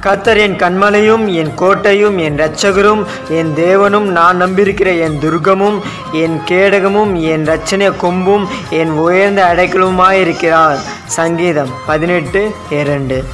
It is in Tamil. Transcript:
கர்த்தர் என் கண்மலையும் என் கோட்டையும் என் இரட்சகரும் என் தேவனும் நான் நம்பியிருக்கிற என் துர்கமும் என் கேடகமும் என் இரட்சணிய கொம்பும் என் உயர்ந்த அடைக்கலுமாயிருக்கிறார் சங்கீதம் பதினெட்டு இரண்டு.